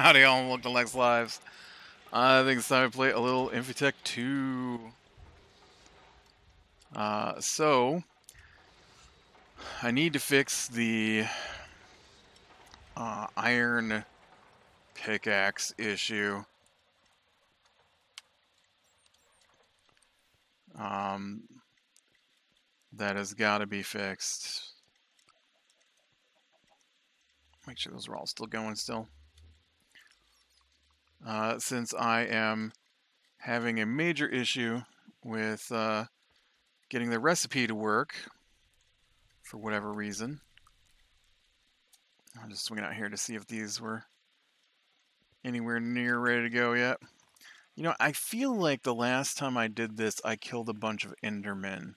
Howdy all, welcome to Lac's Lives. I think it's time to play a little Infitech 2. Uh, so, I need to fix the uh, iron pickaxe issue. Um, that has got to be fixed. Make sure those are all still going still. Uh, since I am having a major issue with uh, getting the recipe to work for whatever reason. I'm just swinging out here to see if these were anywhere near ready to go yet. You know, I feel like the last time I did this, I killed a bunch of Endermen.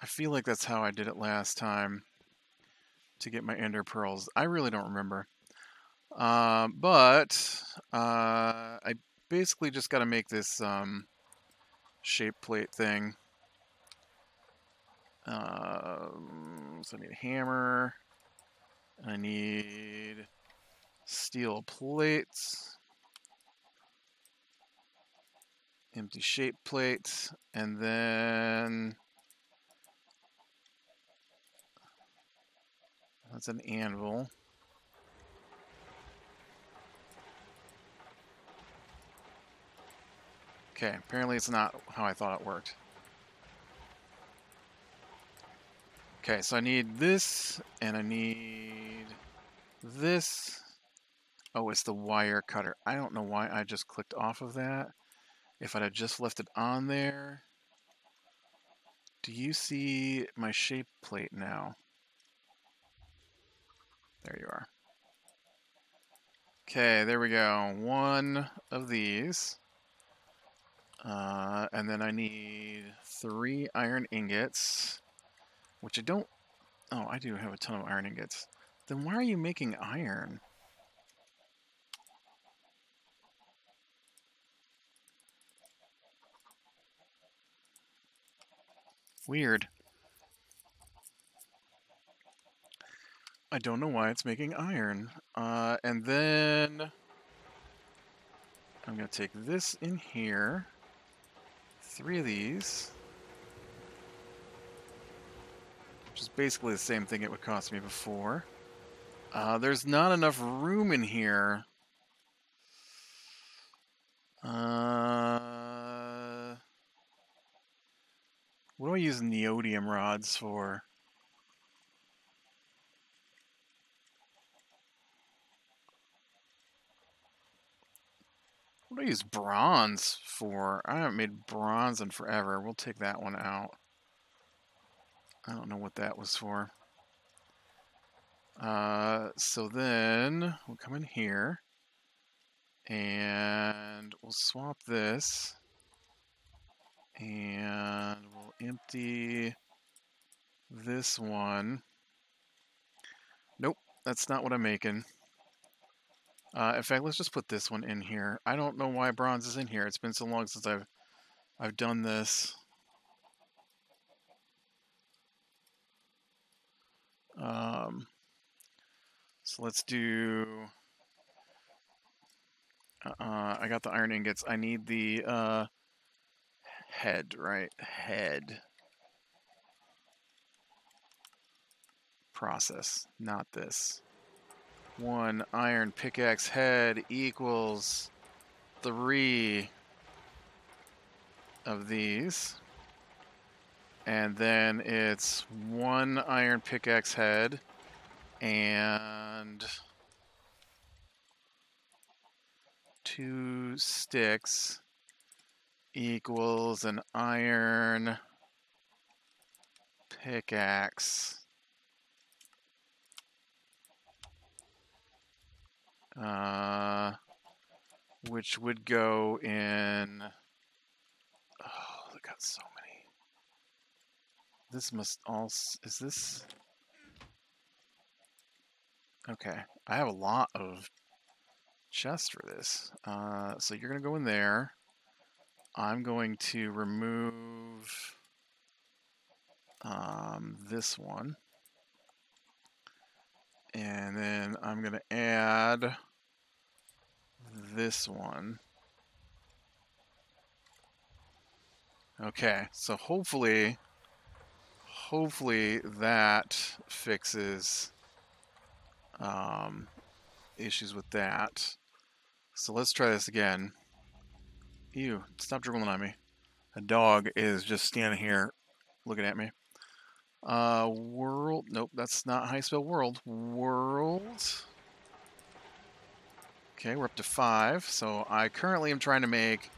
I feel like that's how I did it last time to get my ender pearls. I really don't remember. Uh, but uh, I basically just got to make this um, shape plate thing. Uh, so I need a hammer. I need steel plates. Empty shape plates. And then That's an anvil. Okay, apparently it's not how I thought it worked. Okay, so I need this, and I need this. Oh, it's the wire cutter. I don't know why I just clicked off of that. If I'd have just left it on there. Do you see my shape plate now? There you are. Okay, there we go. One of these. Uh, and then I need three iron ingots, which I don't... Oh, I do have a ton of iron ingots. Then why are you making iron? Weird. I don't know why it's making iron. Uh, and then I'm going to take this in here. Three of these. Which is basically the same thing it would cost me before. Uh, there's not enough room in here. Uh, what do I use neodymium rods for? What do I use bronze for? I haven't made bronze in forever. We'll take that one out. I don't know what that was for. Uh, so then we'll come in here and we'll swap this and we'll empty this one. Nope, that's not what I'm making. Uh, in fact, let's just put this one in here. I don't know why bronze is in here. It's been so long since I've I've done this. Um, so let's do. Uh, I got the iron ingots. I need the uh, head, right? Head. Process, not this. One iron pickaxe head equals three of these. And then it's one iron pickaxe head and two sticks equals an iron pickaxe. Uh, which would go in. Oh, they got so many. This must all. Is this. Okay, I have a lot of chests for this. Uh, so you're going to go in there. I'm going to remove um, this one. And then I'm going to add this one. Okay, so hopefully, hopefully that fixes um, issues with that. So let's try this again. Ew, stop dribbling on me. A dog is just standing here looking at me. Uh, world, nope, that's not how you spell world. World. Okay, we're up to five. So I currently am trying to make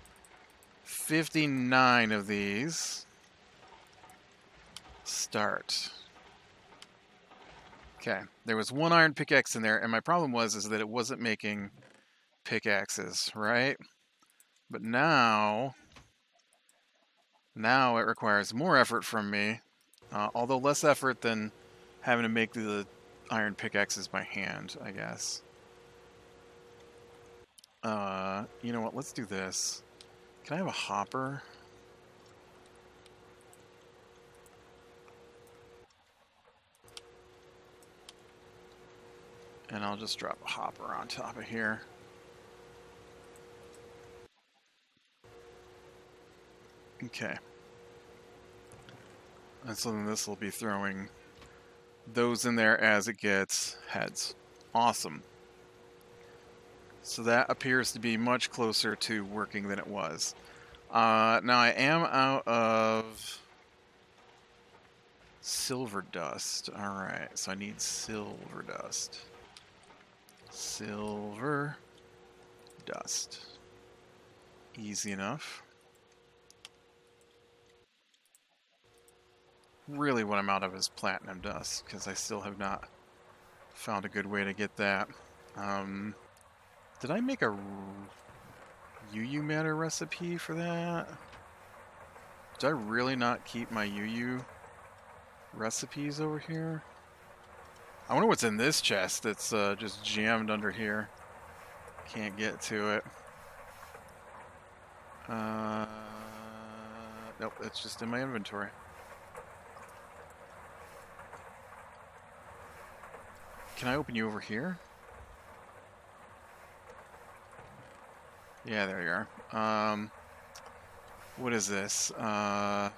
59 of these. Start. Okay, there was one iron pickaxe in there, and my problem was is that it wasn't making pickaxes, right? But now, now it requires more effort from me, uh, although less effort than having to make the iron pickaxes by hand, I guess. Uh, you know what? Let's do this. Can I have a hopper? And I'll just drop a hopper on top of here. Okay. And so then this will be throwing those in there as it gets heads. Awesome. So that appears to be much closer to working than it was. Uh, now I am out of silver dust. Alright, so I need silver dust. Silver dust. Easy enough. Really what I'm out of is platinum dust, because I still have not found a good way to get that. Um, did I make a UU matter recipe for that? Did I really not keep my UU recipes over here? I wonder what's in this chest that's uh, just jammed under here. Can't get to it. Uh, nope, it's just in my inventory. Can I open you over here? Yeah, there you are. Um, what is this? Uh,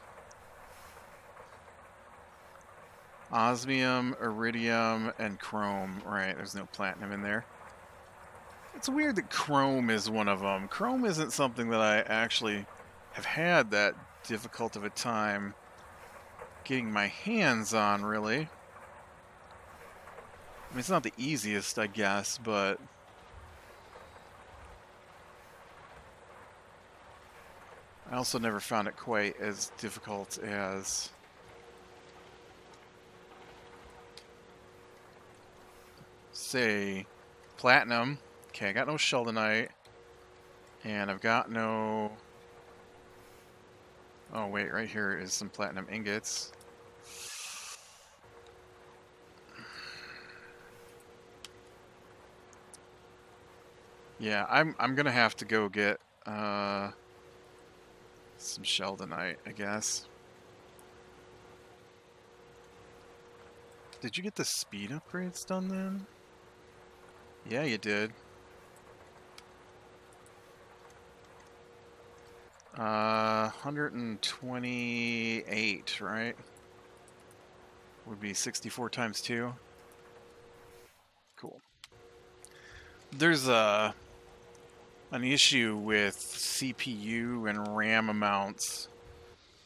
osmium, iridium, and chrome. Right, there's no platinum in there. It's weird that chrome is one of them. Chrome isn't something that I actually have had that difficult of a time getting my hands on, really. I mean, it's not the easiest, I guess, but I also never found it quite as difficult as say platinum. Okay, I got no sheldonite. And I've got no... Oh wait, right here is some platinum ingots. Yeah, I'm I'm gonna have to go get uh some Sheldonite, I guess. Did you get the speed upgrades done then? Yeah, you did. Uh, 128, right? Would be 64 times 2. Cool. There's a an issue with CPU and RAM amounts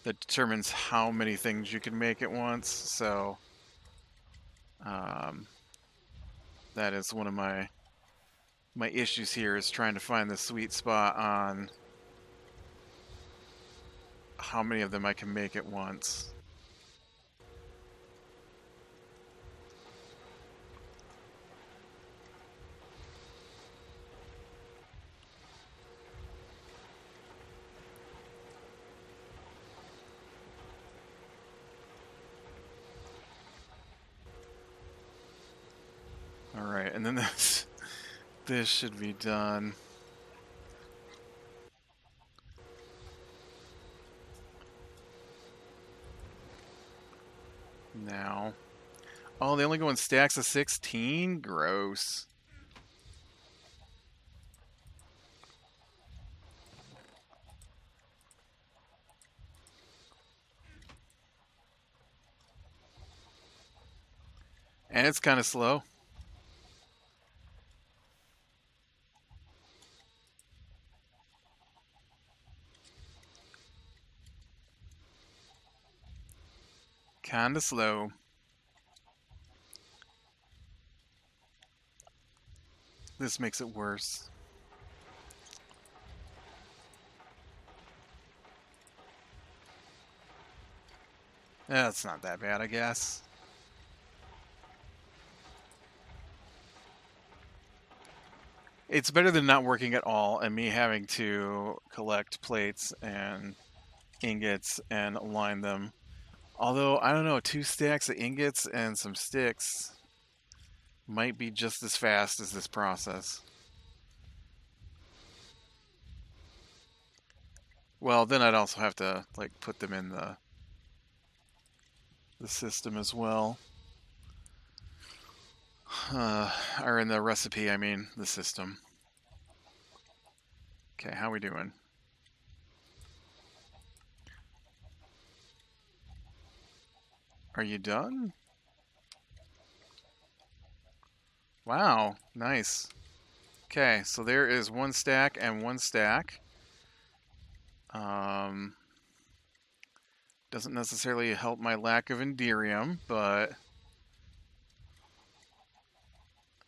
that determines how many things you can make at once. So um, that is one of my my issues here is trying to find the sweet spot on how many of them I can make at once. and then this, this should be done. now. Oh, they only go in stacks of 16? Gross. And it's kind of slow. Kinda slow. This makes it worse. That's not that bad, I guess. It's better than not working at all and me having to collect plates and ingots and align them Although, I don't know, two stacks of ingots and some sticks might be just as fast as this process. Well, then I'd also have to, like, put them in the, the system as well. Uh, or in the recipe, I mean, the system. Okay, how we doing? Are you done? Wow, nice. Okay, so there is one stack and one stack. Um, doesn't necessarily help my lack of Enderium, but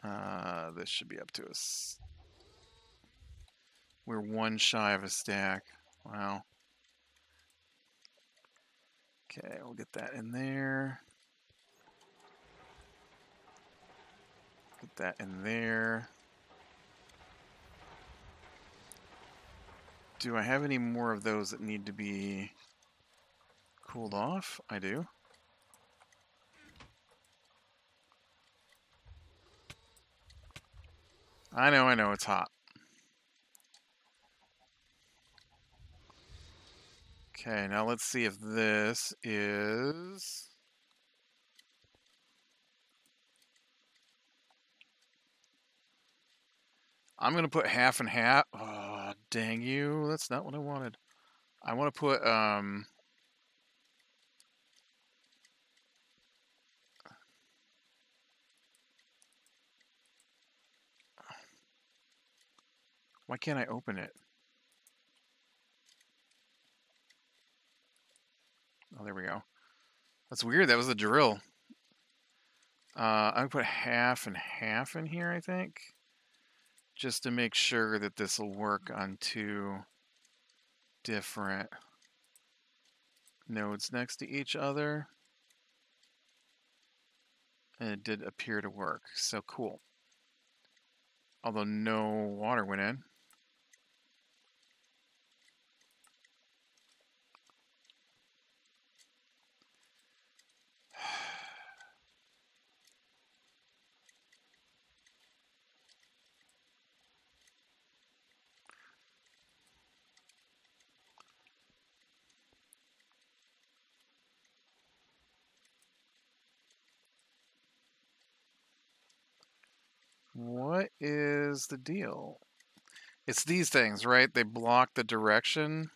uh, this should be up to us. We're one shy of a stack. Wow. Okay, we'll get that in there. Get that in there. Do I have any more of those that need to be cooled off? I do. I know, I know, it's hot. Okay, now let's see if this is... I'm going to put half and half. Oh, dang you. That's not what I wanted. I want to put... Um, why can't I open it? Oh, there we go. That's weird. That was a drill. Uh, I put half and half in here, I think, just to make sure that this will work on two different nodes next to each other. And it did appear to work, so cool. Although no water went in. What is the deal? It's these things, right? They block the direction.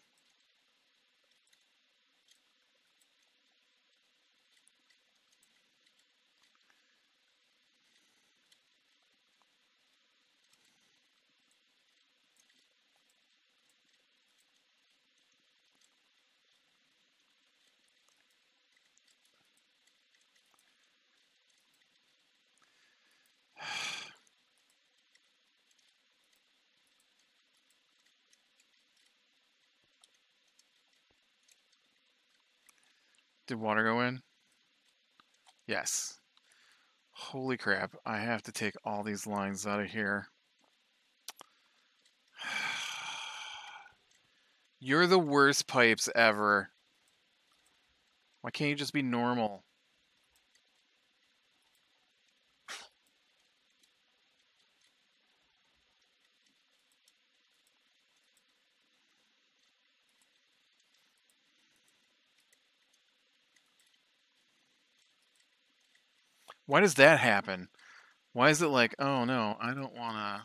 Did water go in? Yes. Holy crap, I have to take all these lines out of here. You're the worst pipes ever. Why can't you just be normal? Why does that happen? Why is it like, oh no, I don't want to...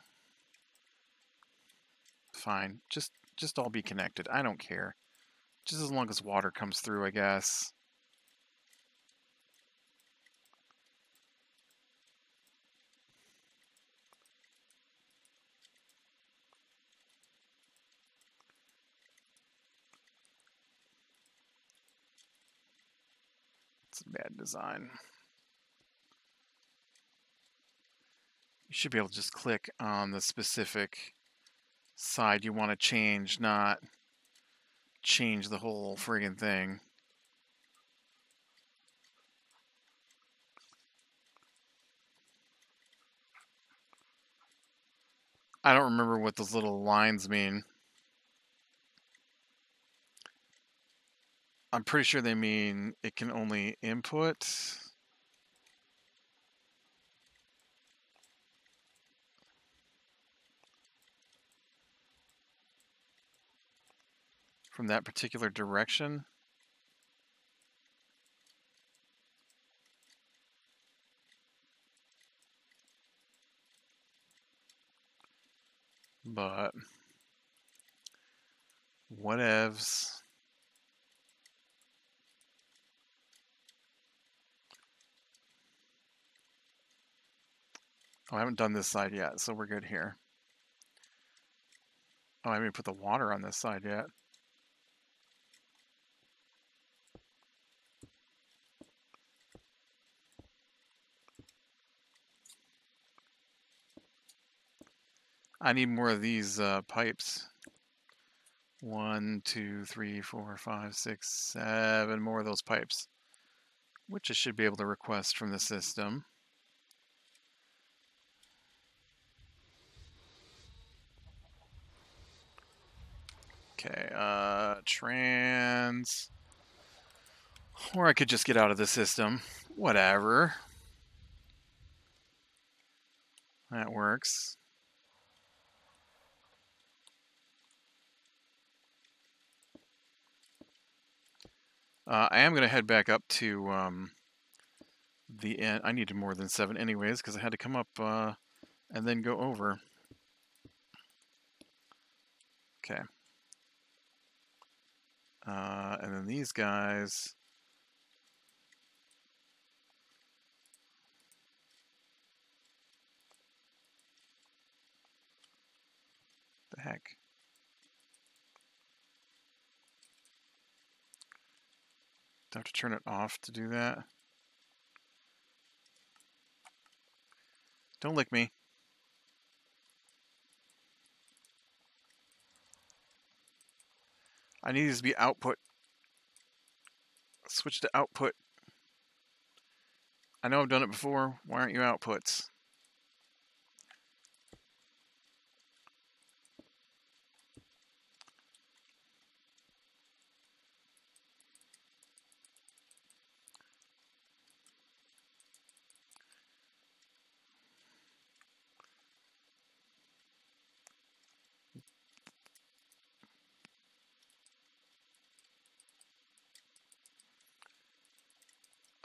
Fine, just just all be connected. I don't care. Just as long as water comes through, I guess. It's a bad design. You should be able to just click on the specific side you want to change, not change the whole friggin' thing. I don't remember what those little lines mean. I'm pretty sure they mean it can only input. From that particular direction. But whatevs. Oh, I haven't done this side yet, so we're good here. Oh, I haven't put the water on this side yet. I need more of these uh, pipes. One, two, three, four, five, six, seven more of those pipes, which I should be able to request from the system. Okay, uh, trans. Or I could just get out of the system. Whatever. That works. Uh, I am going to head back up to um, the end. I needed more than seven anyways because I had to come up uh, and then go over. Okay. Uh, and then these guys... The heck? Do I have to turn it off to do that? Don't lick me. I need these to be output. Switch to output. I know I've done it before. Why aren't you outputs?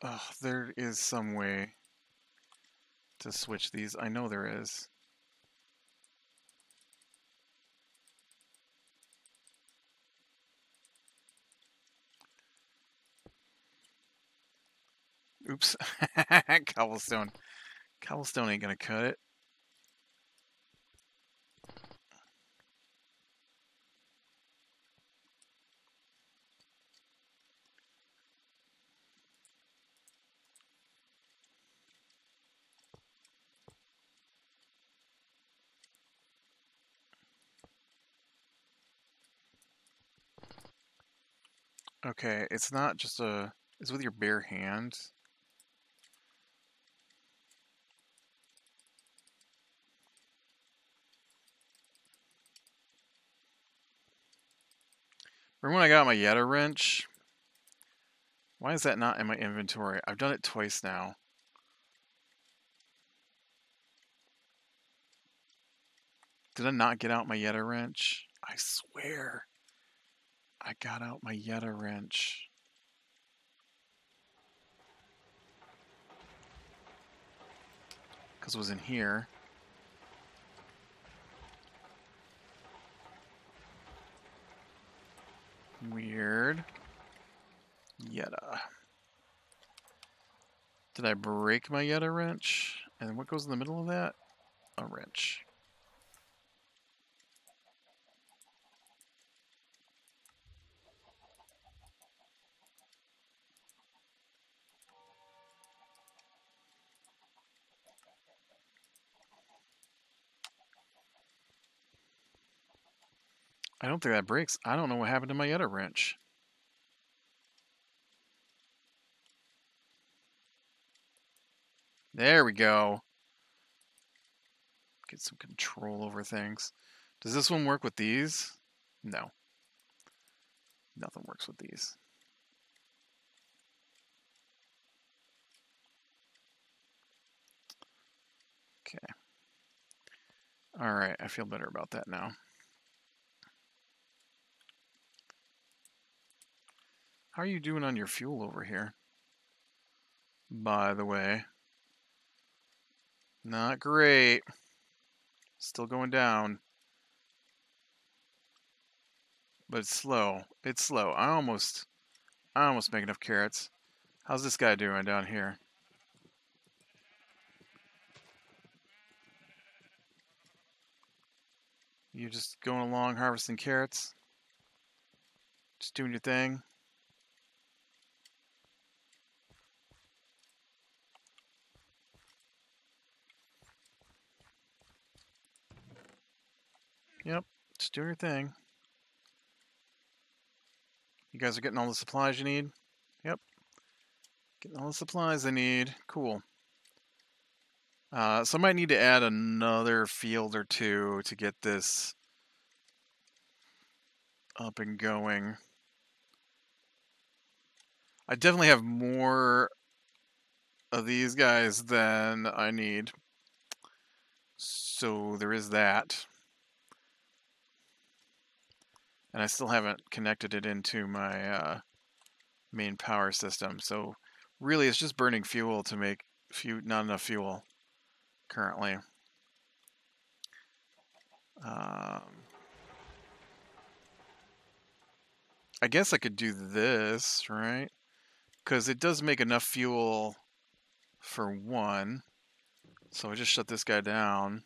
Oh, there is some way to switch these. I know there is. Oops. Cobblestone. Cobblestone ain't gonna cut it. Okay, it's not just a... It's with your bare hand. Remember when I got my Yeta wrench? Why is that not in my inventory? I've done it twice now. Did I not get out my Yeta wrench? I swear. I got out my Yeta wrench. because it was in here. Weird. Yeta. Did I break my Yeta wrench? And what goes in the middle of that? A wrench. I don't think that breaks. I don't know what happened to my other wrench. There we go. Get some control over things. Does this one work with these? No. Nothing works with these. Okay. All right, I feel better about that now. How are you doing on your fuel over here? By the way. Not great. Still going down. But it's slow. It's slow. I almost I almost make enough carrots. How's this guy doing down here? You're just going along harvesting carrots? Just doing your thing? Yep, just do your thing. You guys are getting all the supplies you need? Yep. Getting all the supplies I need. Cool. Uh, so I might need to add another field or two to get this up and going. I definitely have more of these guys than I need. So there is that and I still haven't connected it into my uh, main power system. So really, it's just burning fuel to make few not enough fuel currently. Um, I guess I could do this, right? Because it does make enough fuel for one. So I just shut this guy down.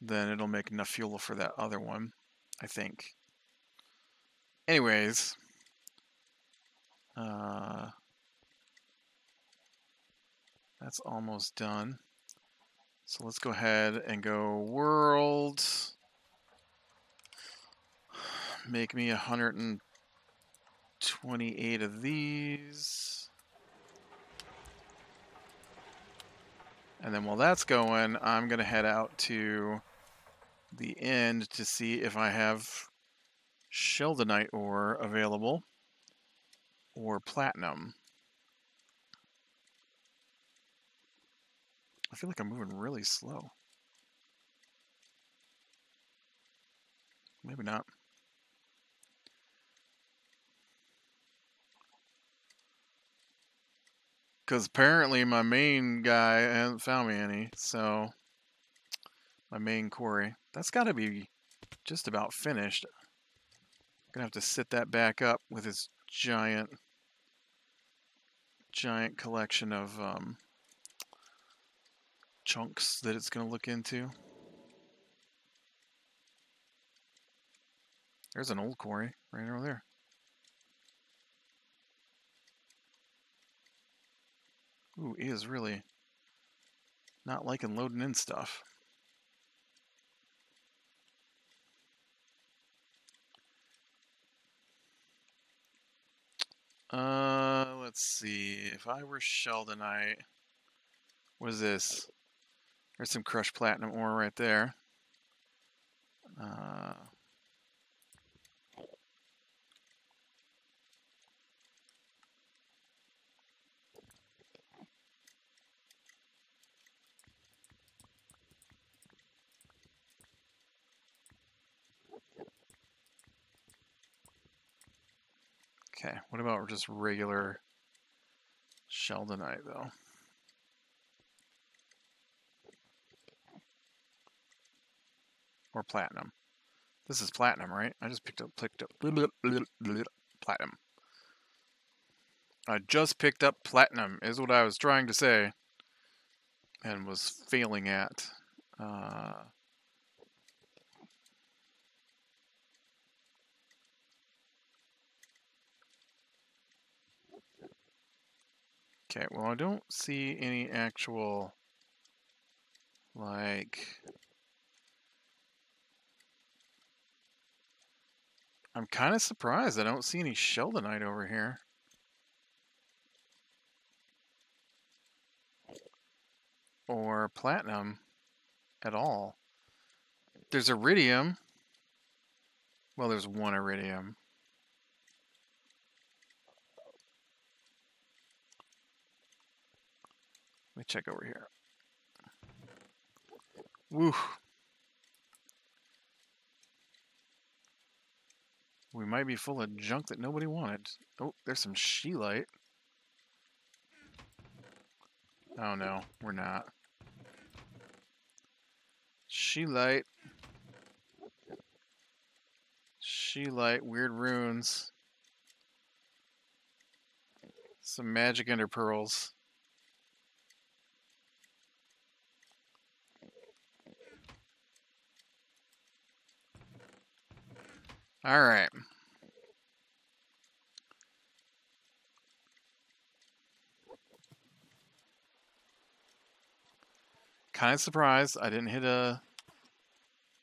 Then it'll make enough fuel for that other one, I think. Anyways, uh, that's almost done. So let's go ahead and go world. Make me 128 of these. And then while that's going, I'm going to head out to the end to see if I have Sheldonite ore available or platinum. I feel like I'm moving really slow. Maybe not. Because apparently my main guy hasn't found me any, so my main quarry. That's got to be just about finished. Gonna have to sit that back up with his giant, giant collection of um, chunks that it's gonna look into. There's an old quarry right over there. Ooh, he is really not liking loading in stuff. Uh, let's see. If I were Sheldonite, what is this? There's some crushed platinum ore right there. Uh, Okay, what about just regular Sheldonite, though? Or platinum. This is platinum, right? I just picked up, picked up, bleh, bleh, bleh, platinum. I just picked up platinum, is what I was trying to say. And was failing at. Uh, okay, well, I don't see any actual, like, I'm kind of surprised I don't see any Sheldonite over here. Or platinum at all. There's iridium. Well, there's one iridium. Let me check over here. Woo. We might be full of junk that nobody wanted. Oh, there's some scheelite. Oh no, we're not. Scheelite. Scheelite, weird runes. Some magic ender pearls. All right. Kind of surprised I didn't hit a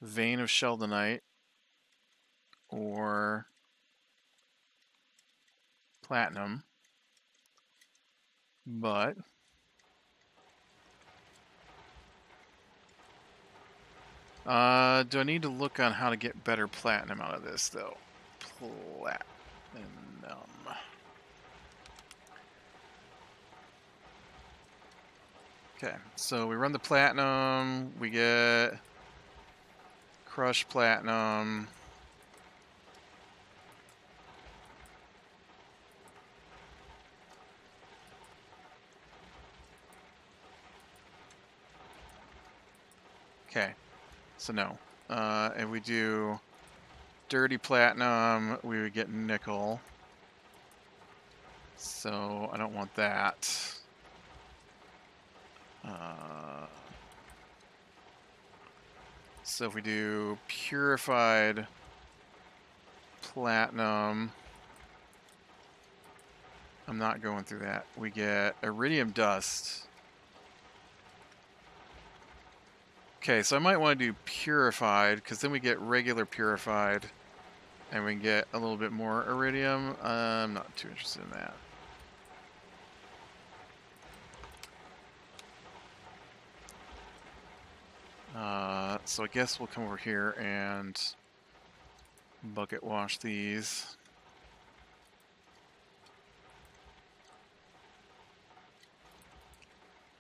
vein of Sheldonite or platinum, but Uh, do I need to look on how to get better platinum out of this, though? Platinum. Okay, so we run the platinum, we get crushed platinum. Okay. So no. Uh, and we do dirty platinum, we would get nickel. So I don't want that. Uh, so if we do purified platinum, I'm not going through that. We get iridium dust. Okay, so I might want to do purified, because then we get regular purified, and we get a little bit more iridium. Uh, I'm not too interested in that. Uh, so I guess we'll come over here and bucket wash these.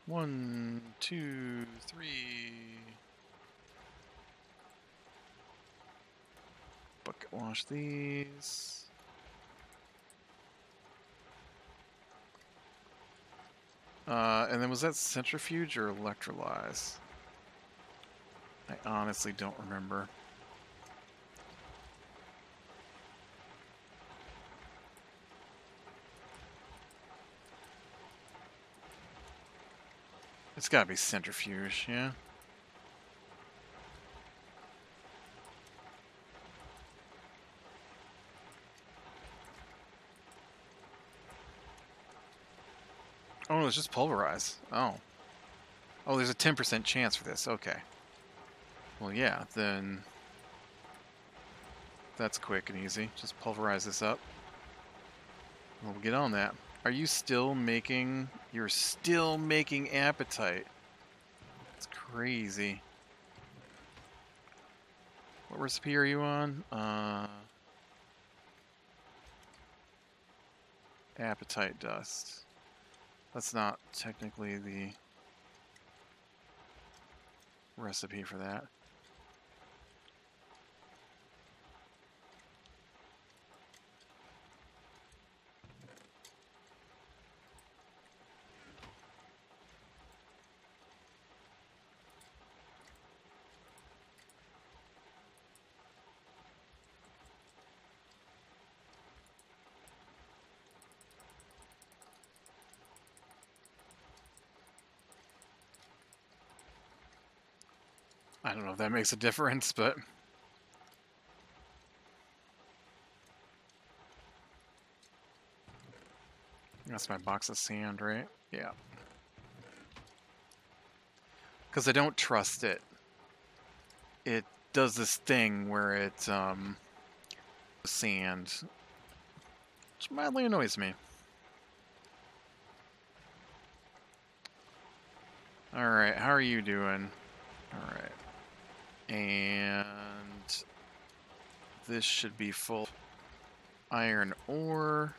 One, two, three. Bucket wash these. Uh, and then was that centrifuge or electrolyze? I honestly don't remember. It's gotta be centrifuge, yeah? Oh, it's just pulverize. Oh. Oh, there's a 10% chance for this. Okay. Well, yeah, then... That's quick and easy. Just pulverize this up. We'll get on that. Are you still making... You're still making apatite. It's crazy. What recipe are you on? Uh, Apatite dust. That's not technically the recipe for that. If that makes a difference, but... That's my box of sand, right? Yeah. Because I don't trust it. It does this thing where it, um... Sand. Which mildly annoys me. Alright, how are you doing? Alright. And this should be full iron ore.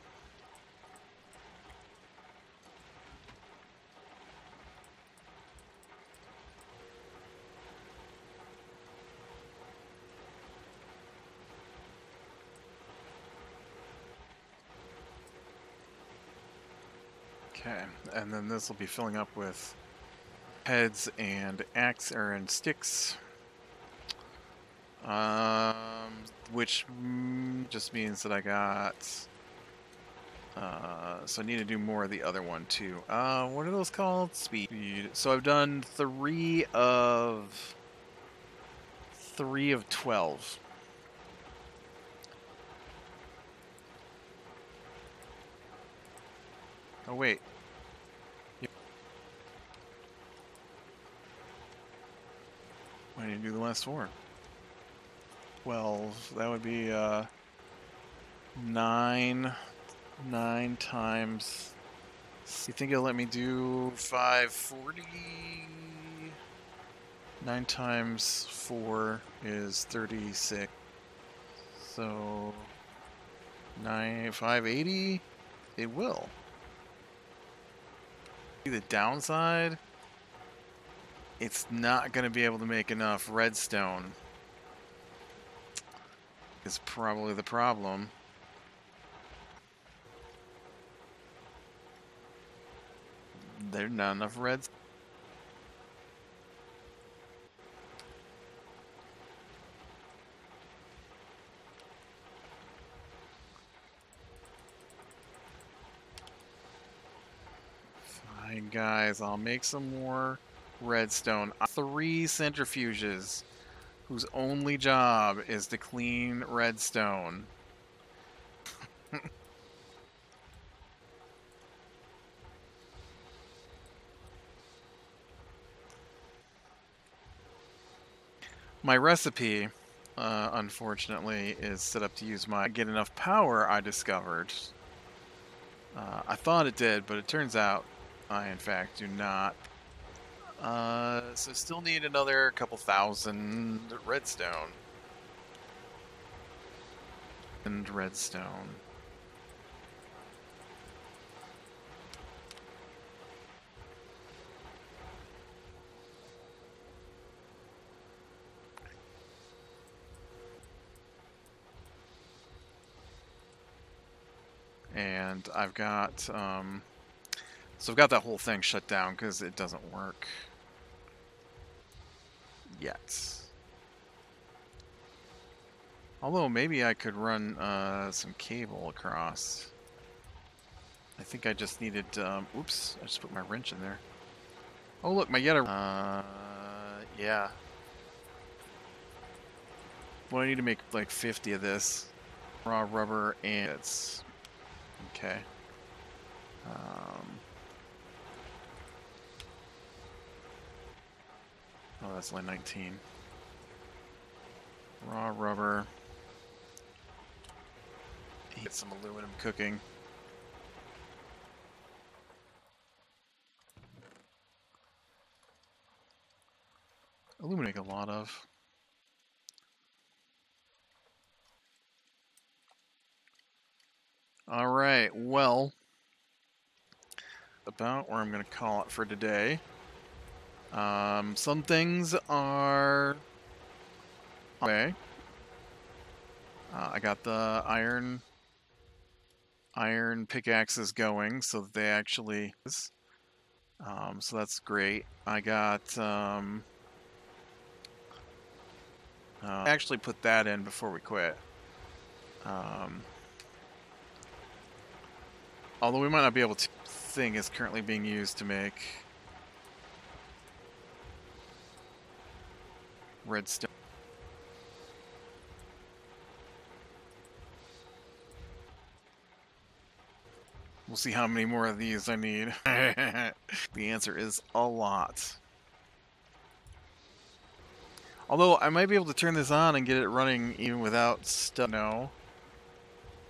Okay, and then this will be filling up with heads and axe or and sticks. Um, which mm, just means that I got. Uh, so I need to do more of the other one too. Uh, what are those called? Speed. So I've done three of three of twelve. Oh wait, Why didn't you do the last four? Well, that would be uh, nine, nine times. You think it'll let me do 540? Nine times four is 36. So, nine, 580? It will. See the downside? it's not going to be able to make enough redstone. Is probably the problem. There's not enough reds. Fine, guys. I'll make some more redstone. Three centrifuges whose only job is to clean redstone. my recipe, uh, unfortunately, is set up to use my get enough power, I discovered. Uh, I thought it did, but it turns out I, in fact, do not uh, so still need another couple thousand redstone. And redstone. And I've got, um, so I've got that whole thing shut down because it doesn't work yet. Although maybe I could run uh, some cable across. I think I just needed, um, oops, I just put my wrench in there. Oh look, my Yeta, uh, yeah. Well, I need to make like 50 of this. Raw rubber and it's, okay. Um, that's only 19. Raw rubber. Get some aluminum cooking. Aluminum make a lot of. All right, well, about where I'm going to call it for today. Um, some things are okay. Uh, I got the iron iron pickaxes going, so they actually. Um, so that's great. I got. Um, uh, actually put that in before we quit. Um, although we might not be able to. Thing is currently being used to make redstone. We'll see how many more of these I need. the answer is a lot. Although I might be able to turn this on and get it running even without stuff. No.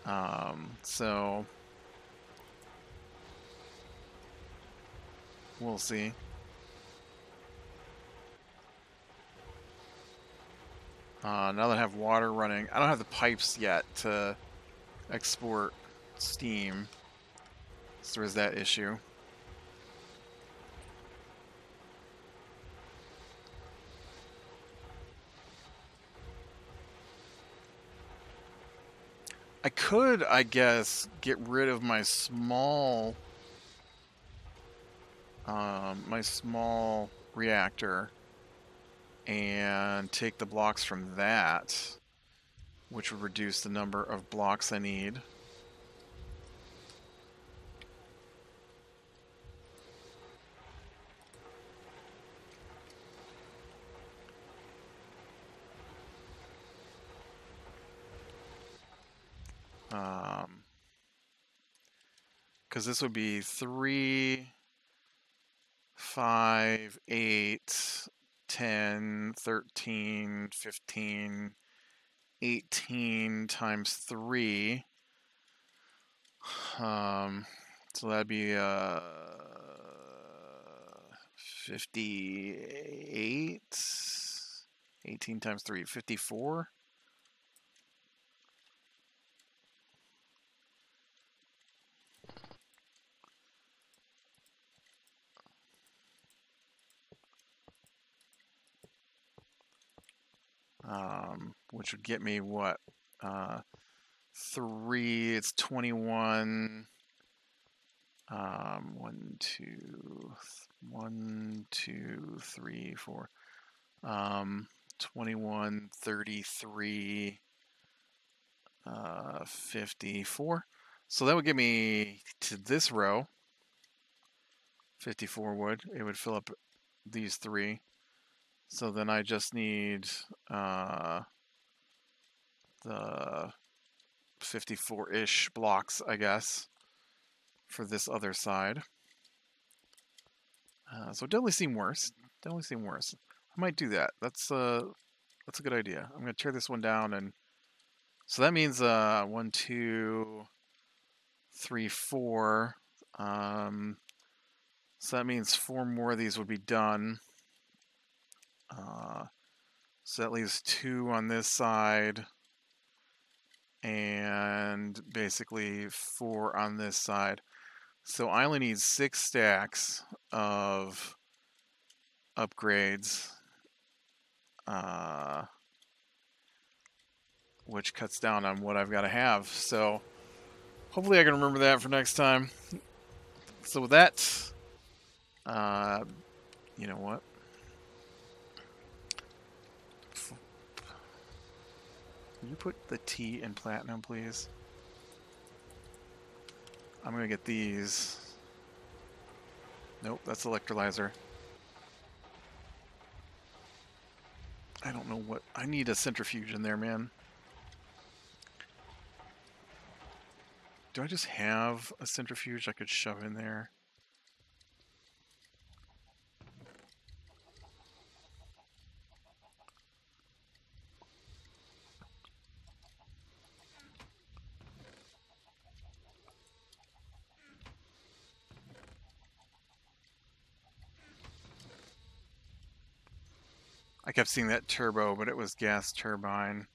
Um, so we'll see. Uh, now that I have water running, I don't have the pipes yet to export steam. So there's that issue. I could, I guess, get rid of my small, um, my small reactor and take the blocks from that, which would reduce the number of blocks I need. Um, because this would be three, five, eight, 10, 13, 15, 18 times 3. Um, so that'd be uh, 58. 18 times 3, 54. Um, which would get me what? Uh, three, it's 21. Um, one, two, one, two, three, four. Um, 21, 33, uh, 54. So that would get me to this row. 54 would. It would fill up these three. So then I just need uh, the 54-ish blocks, I guess, for this other side. Uh, so definitely seem worse. Definitely seem worse. I might do that. That's uh, that's a good idea. I'm gonna tear this one down, and so that means uh, one, two, three, four. Um, so that means four more of these would be done. Uh, so that leaves two on this side and basically four on this side. So I only need six stacks of upgrades, uh, which cuts down on what I've got to have. So hopefully I can remember that for next time. So with that, uh, you know what? Can you put the T in platinum, please? I'm gonna get these. Nope, that's electrolyzer. I don't know what... I need a centrifuge in there, man. Do I just have a centrifuge I could shove in there? I kept seeing that turbo, but it was gas turbine.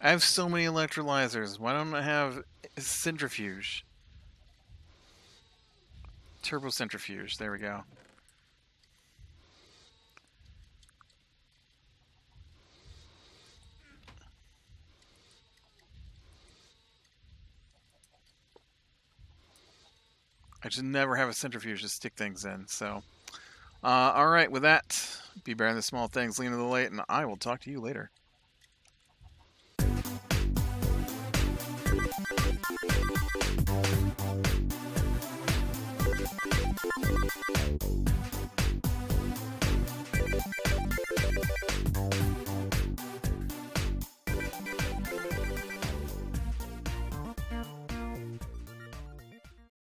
I have so many electrolyzers. Why don't I have centrifuge? Turbo centrifuge. There we go. I just never have a centrifuge to stick things in. So, uh, all right, with that, be bearing the small things, lean to the light, and I will talk to you later.